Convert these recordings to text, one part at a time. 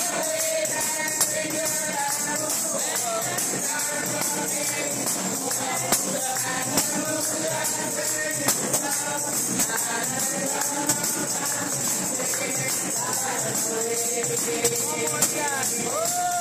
Hallelujah! Oh my God.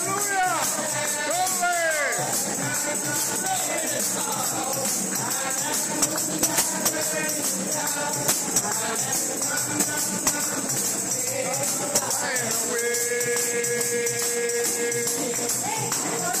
Hallelujah! Glory! Thank you.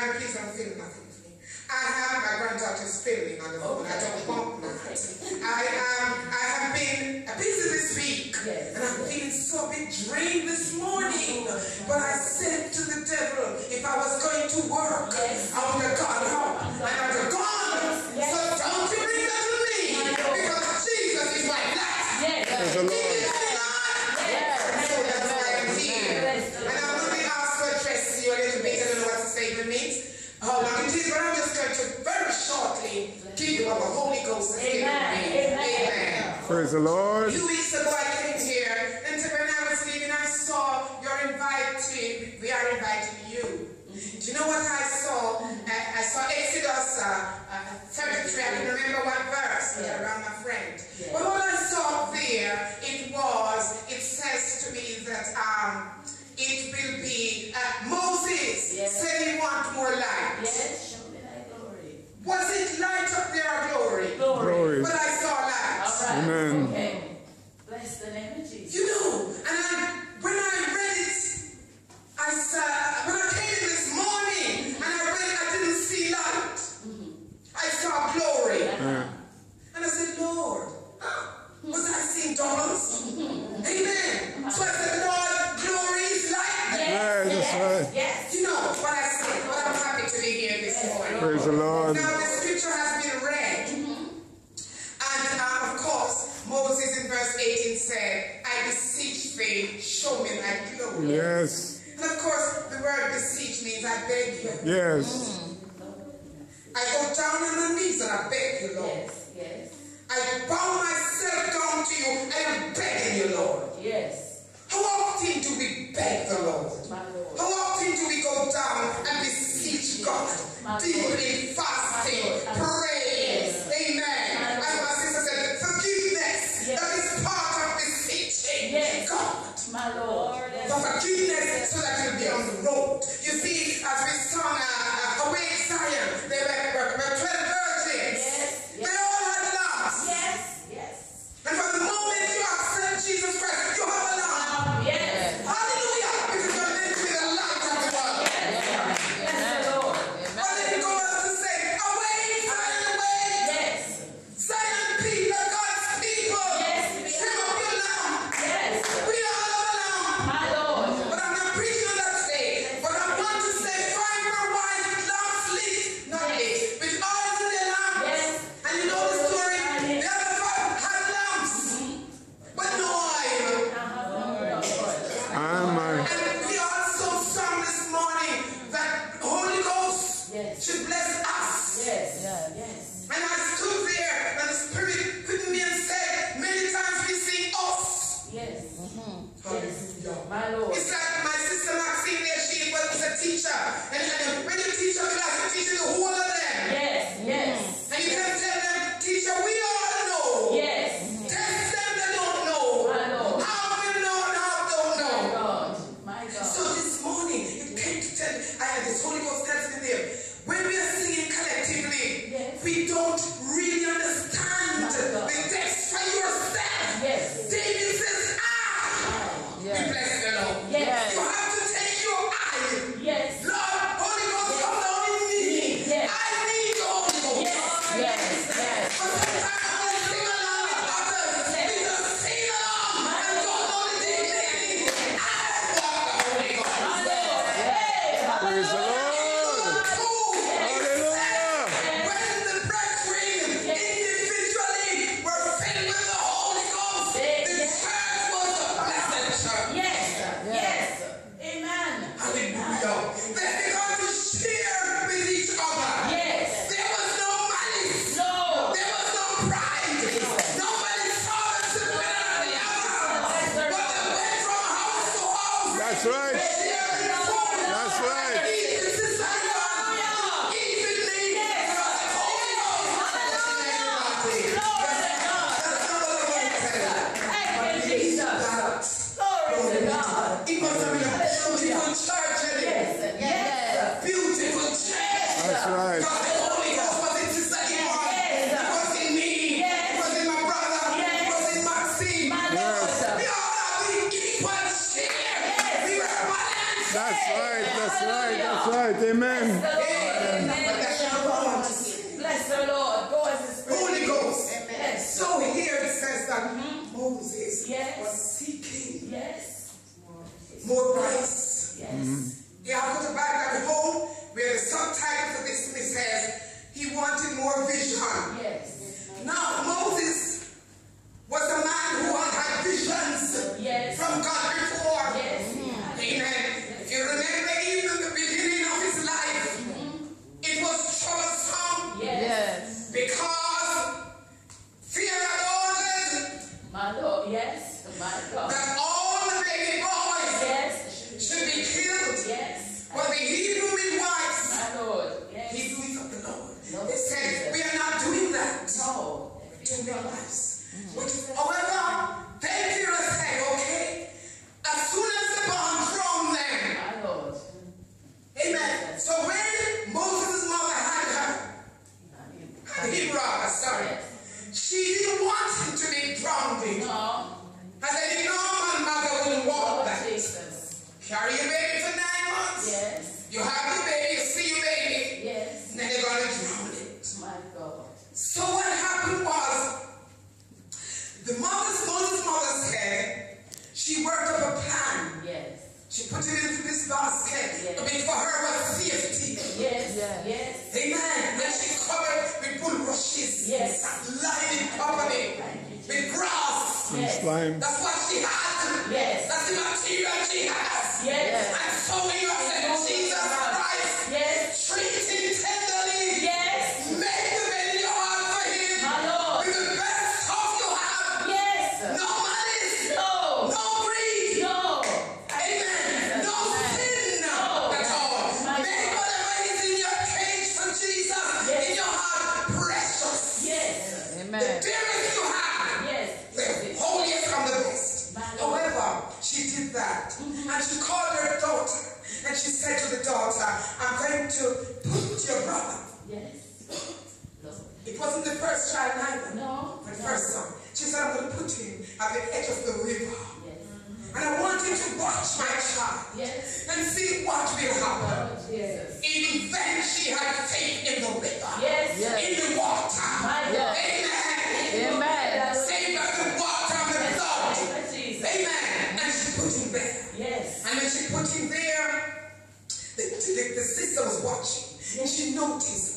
那非常贵。My Lord. time.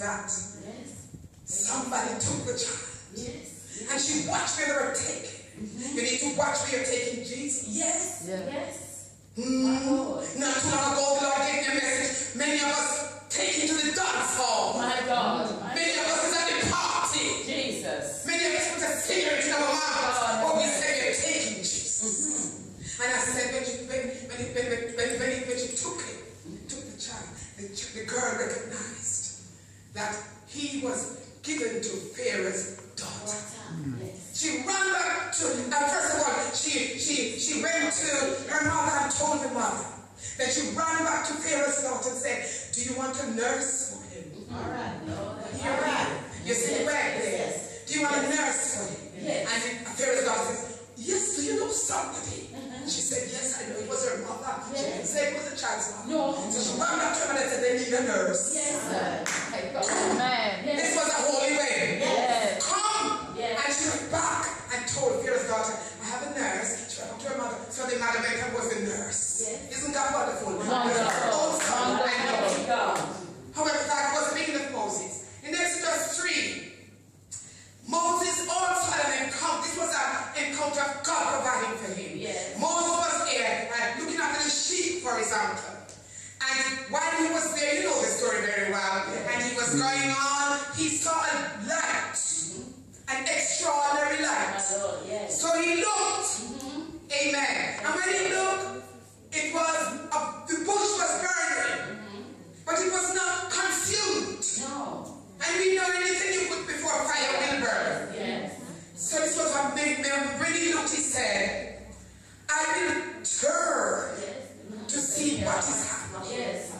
out. Yes. Somebody took the child. Yes. And she watched where they were taking. Mm-hmm. You need to watch where you're taking Jesus. Yes. Yes. yes. Mm. Not too long ago, Just run that two minutes and they need a nurse. Yes, sir. Amen. This was a holy way. Yes. Come. Yes. And she went back and told Pharaoh's daughter, I have a nurse. She went up to her mother. So the mother went and was never really you put before fire will burn. Yes. So this was what made them really look. He said, I will turn yes. to see what is happening. Yes.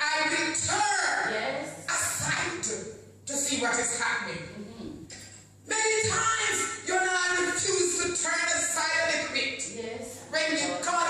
I will turn yes. aside to, to see what is happening. Mm -hmm. Many times your life refuses to turn aside a little bit. Yes. When you come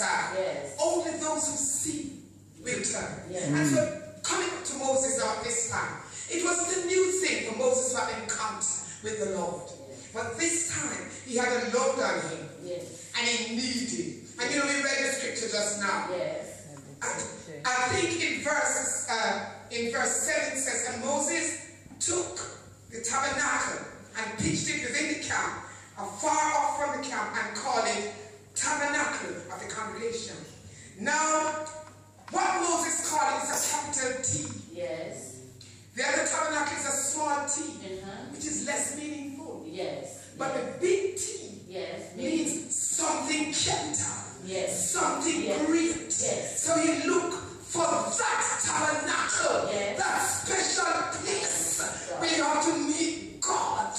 Yes. Only those who see will turn. Yes. And so coming to Moses at this time, it was the new thing for Moses to have encounter with the Lord. Yes. But this time, he had a load on him. Yes. And he needed. And you know, we read the scripture just now. Yes. I think in verse, uh, in verse 7 says, And Moses took the tabernacle and pitched it within the camp, afar off from the camp, and called it tabernacle of the congregation. Now, what Moses called is a capital T. Yes. The other tabernacle is a small t, Uh-huh. which is less meaningful. Yes. But the big T Yes. means something capital, Yes. something Yes. great. Yes. So you look for that tabernacle, Yes. that special place where you have to meet God.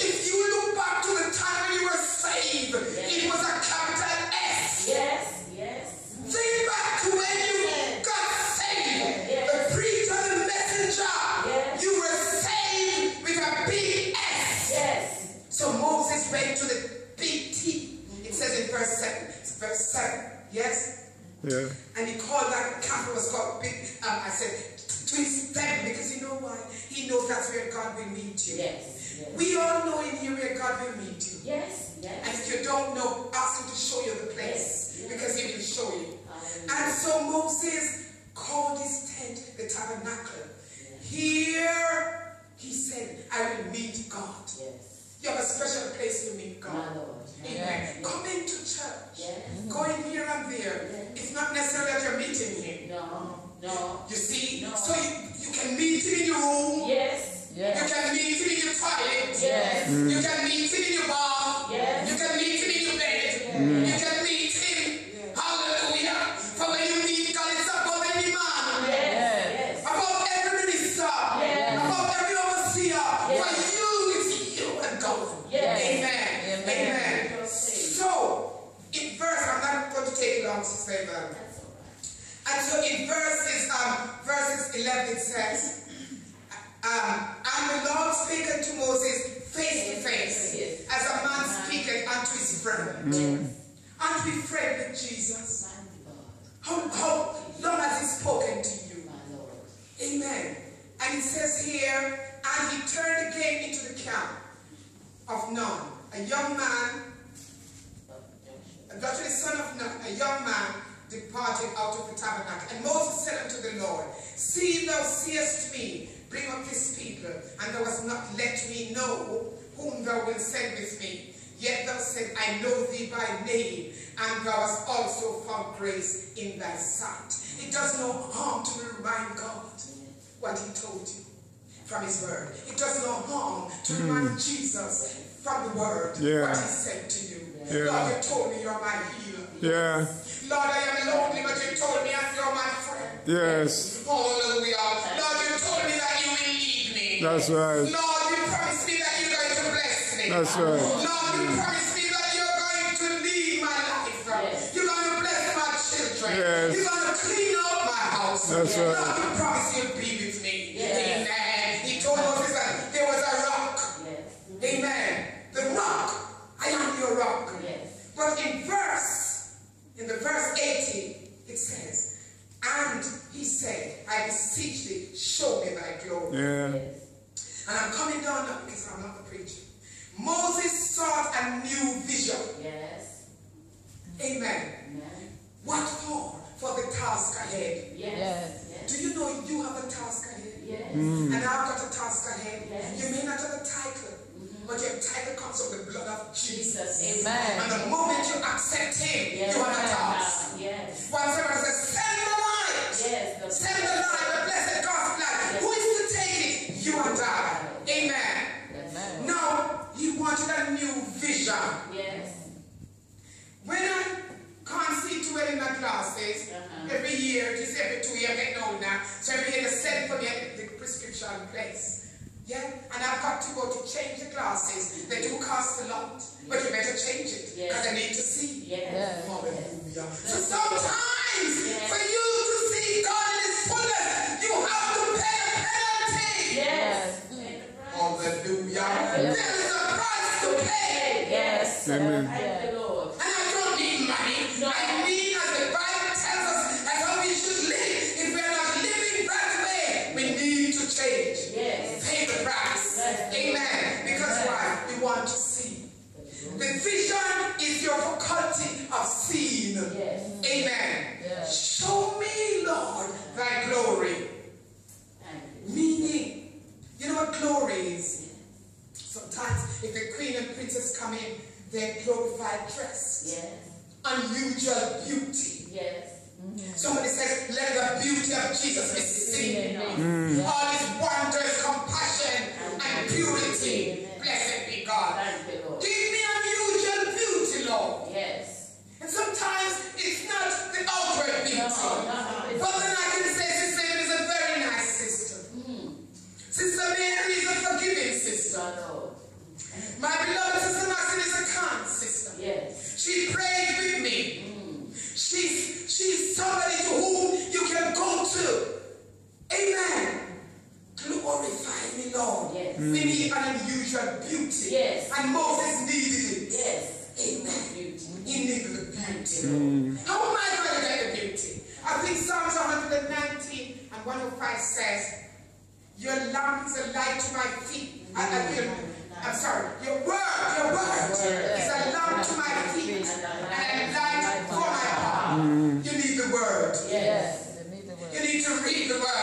If you look back to the time when you were saved, Yes. it was a capital S. Yes. Yes. Think back to when you Yes. got saved. Yes. The preacher, the messenger. Yes. You were saved with a big S. Yes. So Moses went to the big T. It says in verse 7. It's verse 7. Yes? Yeah. And he called that camp, it was called Big, um, I said, to his family, because you know why? He knows that's where God will meet you. Yes. Yes. We all know in here where God will meet you. Yes. And Yes. if you don't know, ask him to show you the place, Yes, yes. because he will show you. Hallelujah. And so Moses called his tent the tabernacle. Here, he said, I will meet God. Yes. You have a special place to meet God. My Lord. Amen. Come into church. Yes. Going here and there. It's not necessarily that you're meeting him. No. No. You see? No. So you, you can meet him in your room. Yes. yes. You can meet him in your toilet. Yes. You can meet him in your bath. Yes. You can meet long to say that. That's all right. And so in verses, um, verses 11 it says, um, and the Lord spake unto Moses face to face, as a man speaketh unto his friend. Aren't we friend with Jesus? How, how long has he spoken to you? My Lord. Amen. And it says here, and he turned again into the camp of Nun, a young man Joshua the son of Nun, a young man, departed out of the tabernacle. And Moses said unto the Lord, See, thou seest me, bring up this people, and thou hast not let me know whom thou wilt send with me. Yet thou said, I know thee by name, and thou hast also found grace in thy sight. It does no harm to remind God what he told you from his word. It does no harm to hmm. remind Jesus from the word Yeah. what he said to you. Yeah. Lord, you told me you're my healer. Yeah. Lord, I am lonely, but you told me that you're my friend. Yes. Hallelujah. Lord, you told me that you will lead me. That's right. Lord, you promised me that you're going to bless me. That's right. Lord, you promised me that you're going to lead my life. Yes. You're going to bless my children. Yes. You're going to clean up my house. That's right. Lord, you promised you'll be with me. Yes. Amen. He told Moses that there was a rock. Yes. Amen. The rock. I am your rock. Yes. But in verse, in the verse 80, it says, And he said, I beseech thee, show me thy glory. Yeah. Yes. And I'm coming down now because I'm not the preacher. Moses sought a new vision. Yes. Amen. Amen. What for? For the task ahead. Yes. Yes. Do you know you have a task ahead? Yes. Mm. And I've got a task ahead. Yes. You may not have a title, mm-hmm. but your title comes from the blood of Jesus. Jesus. Amen. And the moment you accept him, Yes. you have a task. Yes. One servant says, send the light. Yes. the- Send the light, the blessed gospel light. Who is to take it? You and I. Amen. Yes. Now, he wanted a new vision. Yes. When I can't see too well in my classes, Uh-huh. every year, just every two years, I'm getting old now, so every year they send for me the prescription place. Yeah? And I've got to go to change the glasses. They do cost a lot, but you better change it Yes. because I need to see. Yes. Hallelujah. So sometimes, Yes. for you to see God in His fullness, you have to pay a penalty. Yes. Pay the price. Hallelujah. Amen. and the Lord. And I don't need money. No. I mean as the Bible tells us that's how we should live. If we are not living that way, we need to change. Yes. Pay the price. Yes. Amen. Because yes. why? We want to see. The vision is your faculty of seeing. Yes. Amen. Yes. Show me, Lord, thy glory. Meaning, you know what glory is? Sometimes if the queen and princess come in, they glorified Christ. Yes. Unusual beauty. Yes. Mm. Somebody says, let the beauty of Jesus be seen. Mm. All his wonders, compassion, and purity. Amen. Blessed be God. Give me unusual beauty, Lord. Yes. And sometimes it's not the outward beauty. No, no, no, but then I can say, Sister Mary is a very nice sister. Mm. Sister Mary is a forgiving sister. My beloved sister Yes. She prayed with me. Mm. She's, she's somebody to whom you can go to. Amen. Glorify me, Lord. Yes. Mm. Give me an unusual beauty. Yes. And Moses needed it. Yes. Amen. Beauty. He needed the beauty. Mm. How am I going to get the beauty? I think Psalms 119 and 105 says, Your lamp is a light to my feet. Mm. I, I feel I'm sorry, your word, your word, is a lamp to my feet and a light for my path. Mm. You need the word. Yes. You need to read the word.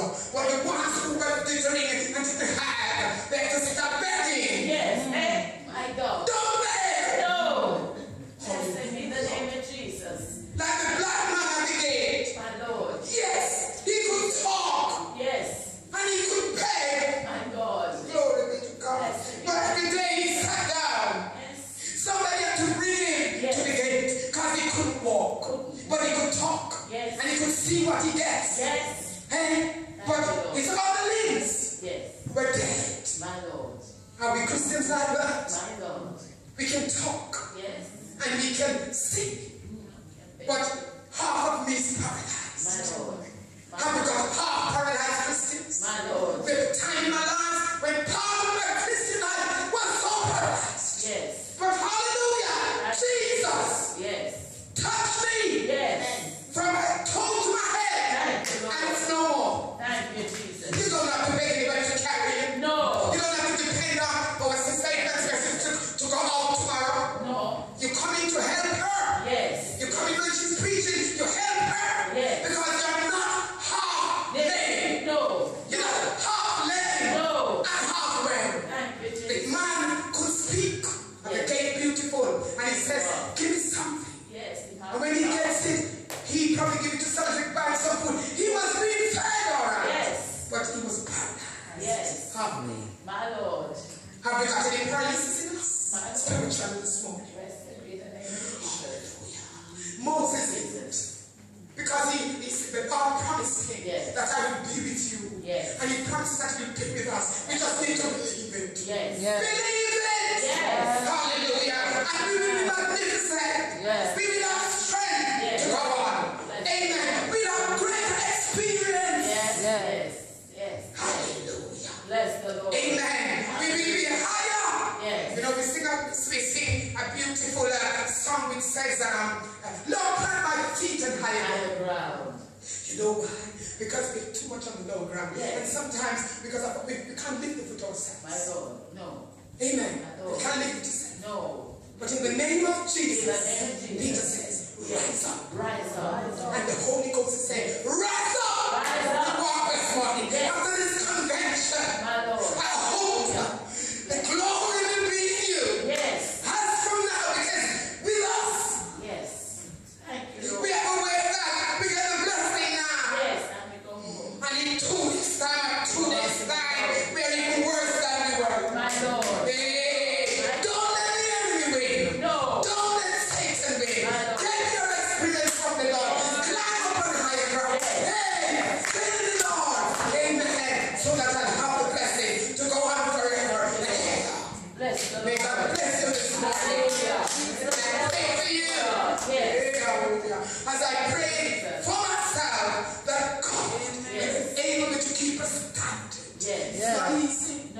What ground. You know why? Because we're too much on the low ground. Yes. And sometimes because of, we, we can't lift the foot ourselves. My God, no. Amen. We can't lift it ourselves. No. But in the name of Jesus, Jesus. Peter says, rise up. Rise up. And the Holy Ghost is saying, rise up! Rise up. Walk this morning. Yes.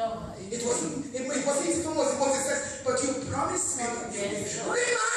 It wasn't. It, wasn't even almost. It was, it was, it but you promised me.